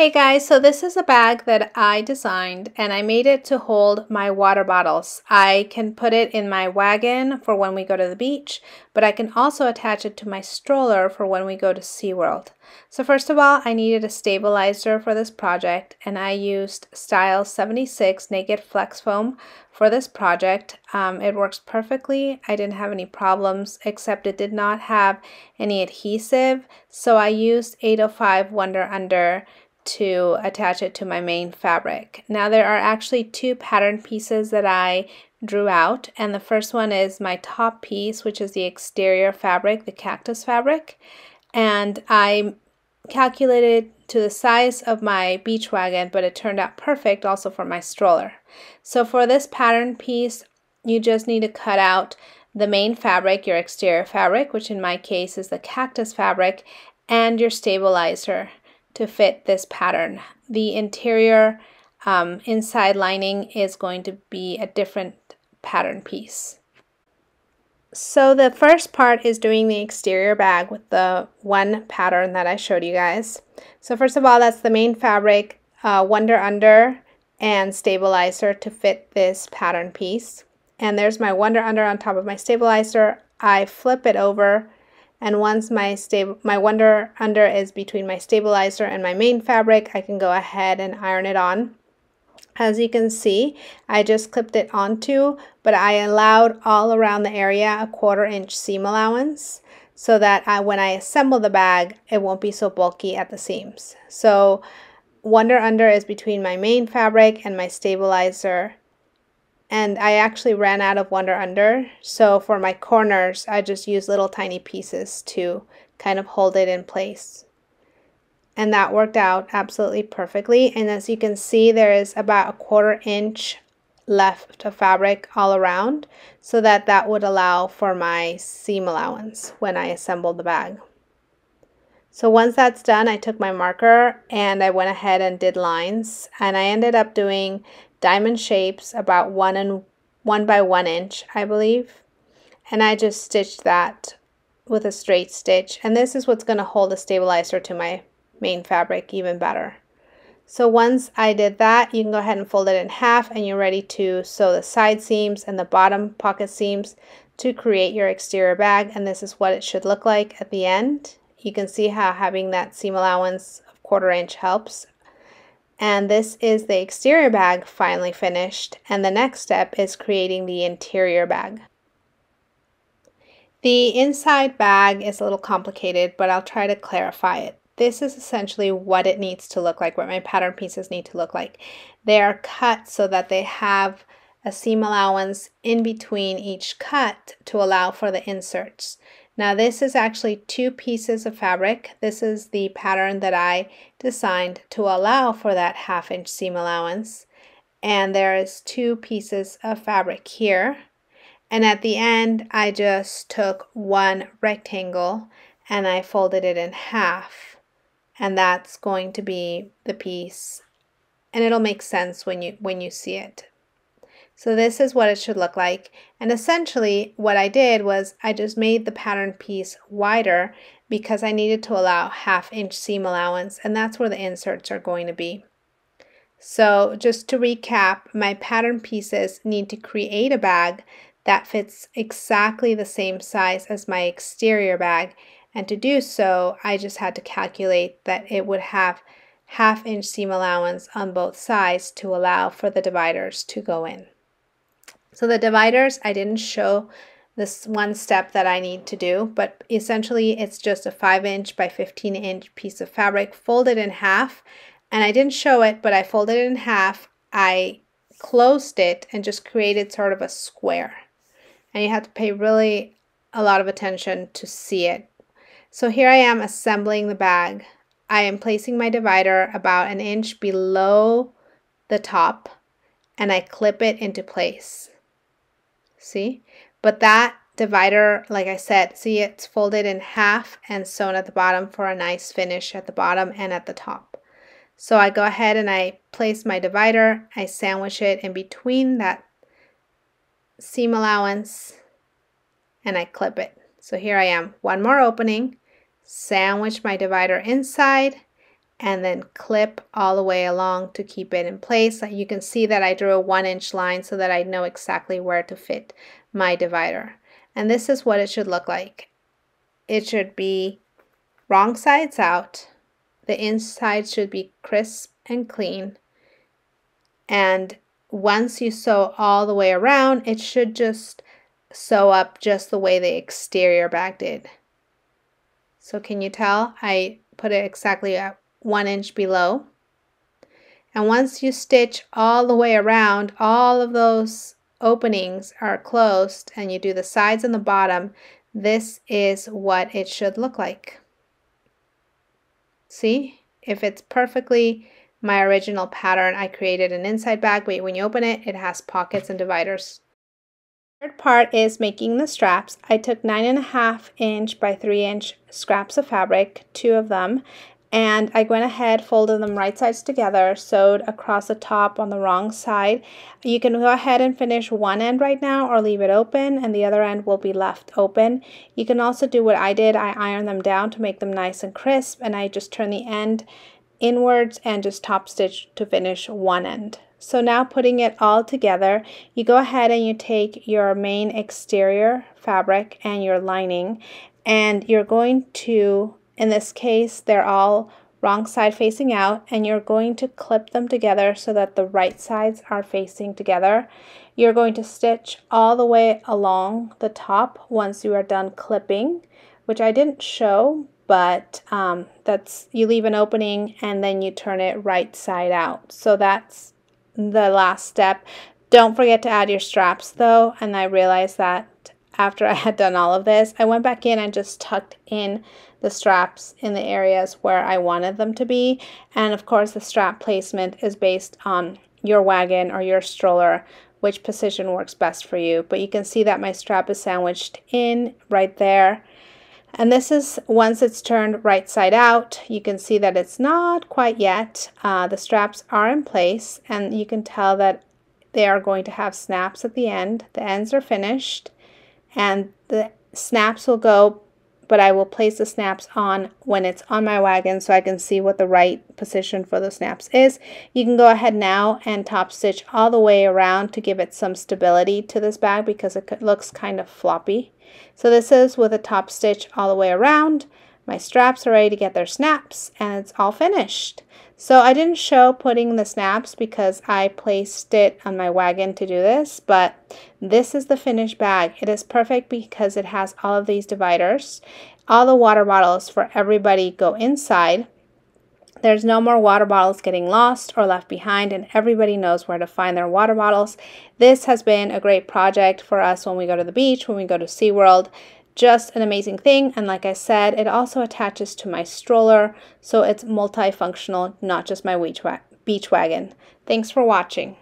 Hey guys, so this is a bag that I designed and I made it to hold my water bottles. I can put it in my wagon for when we go to the beach, but I can also attach it to my stroller for when we go to SeaWorld. So first of all, I needed a stabilizer for this project and I used Style 76 Naked Flex Foam for this project. Um, it works perfectly. I didn't have any problems except it did not have any adhesive. So I used 805 Wonder Under to attach it to my main fabric. Now there are actually two pattern pieces that I drew out and the first one is my top piece which is the exterior fabric, the cactus fabric and I calculated to the size of my beach wagon but it turned out perfect also for my stroller. So for this pattern piece you just need to cut out the main fabric, your exterior fabric, which in my case is the cactus fabric, and your stabilizer to fit this pattern. The interior um, inside lining is going to be a different pattern piece. So the first part is doing the exterior bag with the one pattern that I showed you guys. So first of all, that's the main fabric, uh, Wonder Under and stabilizer to fit this pattern piece. And there's my Wonder Under on top of my stabilizer. I flip it over and once my stable, my Wonder Under is between my stabilizer and my main fabric, I can go ahead and iron it on. As you can see, I just clipped it onto, but I allowed all around the area a quarter inch seam allowance so that I, when I assemble the bag, it won't be so bulky at the seams. So Wonder Under is between my main fabric and my stabilizer and I actually ran out of Wonder Under. So for my corners, I just used little tiny pieces to kind of hold it in place. And that worked out absolutely perfectly. And as you can see, there is about a quarter inch left of fabric all around so that that would allow for my seam allowance when I assemble the bag. So once that's done, I took my marker and I went ahead and did lines and I ended up doing diamond shapes about one and one by one inch, I believe. And I just stitched that with a straight stitch. And this is what's going to hold the stabilizer to my main fabric even better. So once I did that, you can go ahead and fold it in half and you're ready to sew the side seams and the bottom pocket seams to create your exterior bag. And this is what it should look like at the end. You can see how having that seam allowance of quarter inch helps and this is the exterior bag finally finished. And the next step is creating the interior bag. The inside bag is a little complicated, but I'll try to clarify it. This is essentially what it needs to look like, what my pattern pieces need to look like. They are cut so that they have a seam allowance in between each cut to allow for the inserts. Now this is actually two pieces of fabric. This is the pattern that I designed to allow for that half inch seam allowance. And there is two pieces of fabric here. And at the end, I just took one rectangle and I folded it in half. And that's going to be the piece. And it'll make sense when you when you see it. So this is what it should look like. And essentially what I did was I just made the pattern piece wider because I needed to allow half inch seam allowance and that's where the inserts are going to be. So just to recap, my pattern pieces need to create a bag that fits exactly the same size as my exterior bag. And to do so, I just had to calculate that it would have half inch seam allowance on both sides to allow for the dividers to go in. So the dividers, I didn't show this one step that I need to do, but essentially it's just a 5 inch by 15 inch piece of fabric folded in half. And I didn't show it, but I folded it in half. I closed it and just created sort of a square. And you have to pay really a lot of attention to see it. So here I am assembling the bag. I am placing my divider about an inch below the top and I clip it into place see? But that divider, like I said, see it's folded in half and sewn at the bottom for a nice finish at the bottom and at the top. So I go ahead and I place my divider, I sandwich it in between that seam allowance and I clip it. So here I am, one more opening, sandwich my divider inside and then clip all the way along to keep it in place. You can see that I drew a one inch line so that I know exactly where to fit my divider. And this is what it should look like. It should be wrong sides out. The inside should be crisp and clean. And once you sew all the way around, it should just sew up just the way the exterior bag did. So can you tell? I put it exactly one inch below. And once you stitch all the way around, all of those openings are closed and you do the sides and the bottom, this is what it should look like. See? If it's perfectly my original pattern, I created an inside bag, but when you open it, it has pockets and dividers. Third part is making the straps. I took nine and a half inch by three inch scraps of fabric, two of them, and I went ahead, folded them right sides together, sewed across the top on the wrong side. You can go ahead and finish one end right now or leave it open and the other end will be left open. You can also do what I did. I ironed them down to make them nice and crisp and I just turn the end inwards and just top stitch to finish one end. So now putting it all together, you go ahead and you take your main exterior fabric and your lining and you're going to in this case, they're all wrong side facing out and you're going to clip them together so that the right sides are facing together. You're going to stitch all the way along the top once you are done clipping, which I didn't show, but um, that's you leave an opening and then you turn it right side out. So that's the last step. Don't forget to add your straps though, and I realize that after I had done all of this, I went back in and just tucked in the straps in the areas where I wanted them to be. And of course, the strap placement is based on your wagon or your stroller, which position works best for you. But you can see that my strap is sandwiched in right there. And this is once it's turned right side out, you can see that it's not quite yet. Uh, the straps are in place and you can tell that they are going to have snaps at the end. The ends are finished and the snaps will go but I will place the snaps on when it's on my wagon so I can see what the right position for the snaps is. You can go ahead now and top stitch all the way around to give it some stability to this bag because it looks kind of floppy. So this is with a top stitch all the way around. My straps are ready to get their snaps and it's all finished. So I didn't show putting the snaps because I placed it on my wagon to do this, but this is the finished bag. It is perfect because it has all of these dividers. All the water bottles for everybody go inside. There's no more water bottles getting lost or left behind, and everybody knows where to find their water bottles. This has been a great project for us when we go to the beach, when we go to SeaWorld just an amazing thing. And like I said, it also attaches to my stroller, so it's multifunctional, not just my beach wagon. Thanks for watching.